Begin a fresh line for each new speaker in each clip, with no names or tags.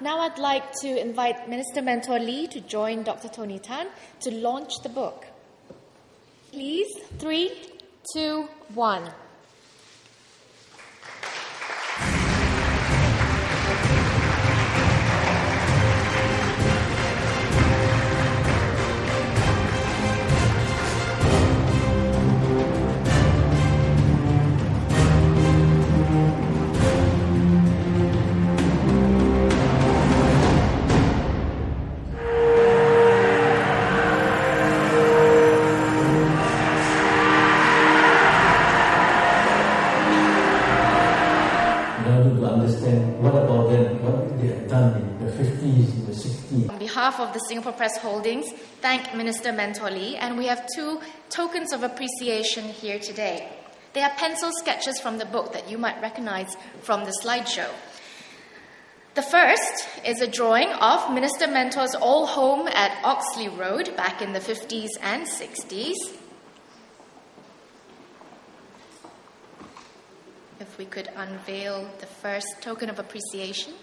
Now I'd like to invite Minister Mentor Lee to join Dr. Tony Tan to launch the book. Please, three, two, one.
What about them, what they have done in the 50s, in the 60s.
On behalf of the Singapore Press Holdings, thank Minister Mentor Lee, and we have two tokens of appreciation here today. They are pencil sketches from the book that you might recognize from the slideshow. The first is a drawing of Minister Mentor's old home at Oxley Road back in the 50s and 60s. If we could unveil the first token of appreciation.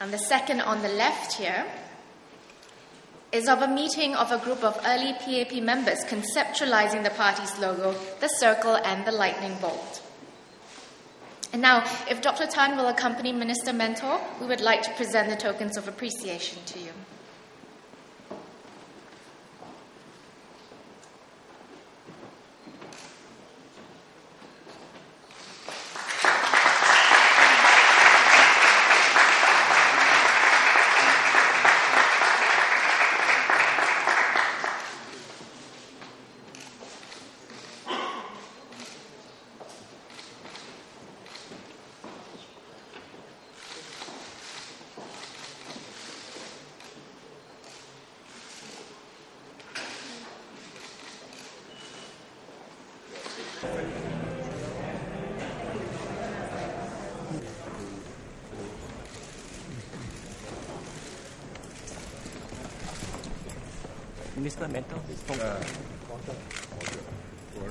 And the second on the left here is of a meeting of a group of early PAP members conceptualizing the party's logo, the circle, and the lightning bolt. And now, if Dr. Tan will accompany Minister Mentor, we would like to present the tokens of appreciation to you.
Mr. Mento, Fong.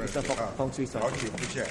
Mr. Fong, Fong Sui
好久不见。